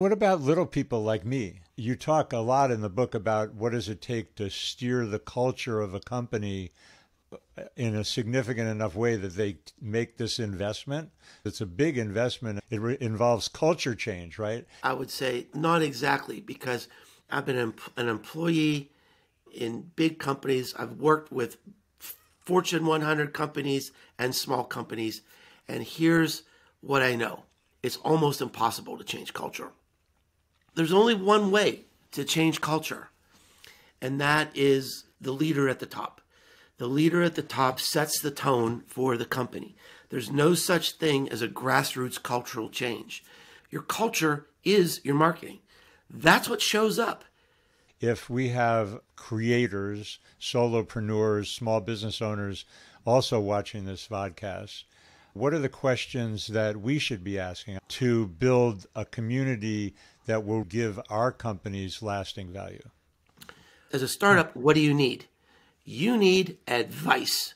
What about little people like me? You talk a lot in the book about what does it take to steer the culture of a company uh, in a significant enough way that they make this investment. It's a big investment. It re- involves culture change, right? I would say not exactly because I've been an employee in big companies. I've worked with Fortune 100 companies and small companies. And here's what I know it's almost impossible to change culture. There's only one way to change culture, and that is the leader at the top. The leader at the top sets the tone for the company. There's no such thing as a grassroots cultural change. Your culture is your marketing. That's what shows up. If we have creators, solopreneurs, small business owners also watching this podcast, what are the questions that we should be asking to build a community that will give our companies lasting value? As a startup, what do you need? You need advice.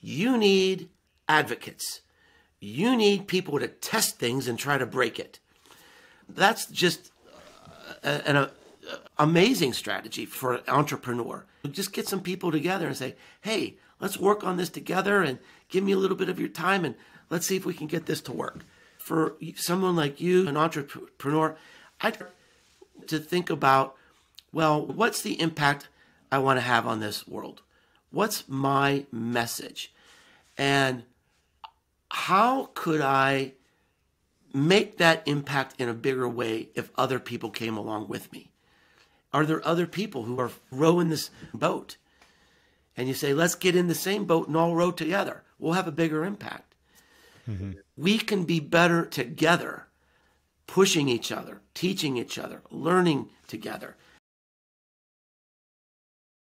You need advocates. You need people to test things and try to break it. That's just uh, an a, amazing strategy for an entrepreneur. Just get some people together and say, hey, let's work on this together and give me a little bit of your time and let's see if we can get this to work. For someone like you, an entrepreneur, I to think about, well, what's the impact I want to have on this world? What's my message? And how could I make that impact in a bigger way if other people came along with me? Are there other people who are rowing this boat? And you say, let's get in the same boat and all row together. We'll have a bigger impact. Mm-hmm. We can be better together, pushing each other, teaching each other, learning together.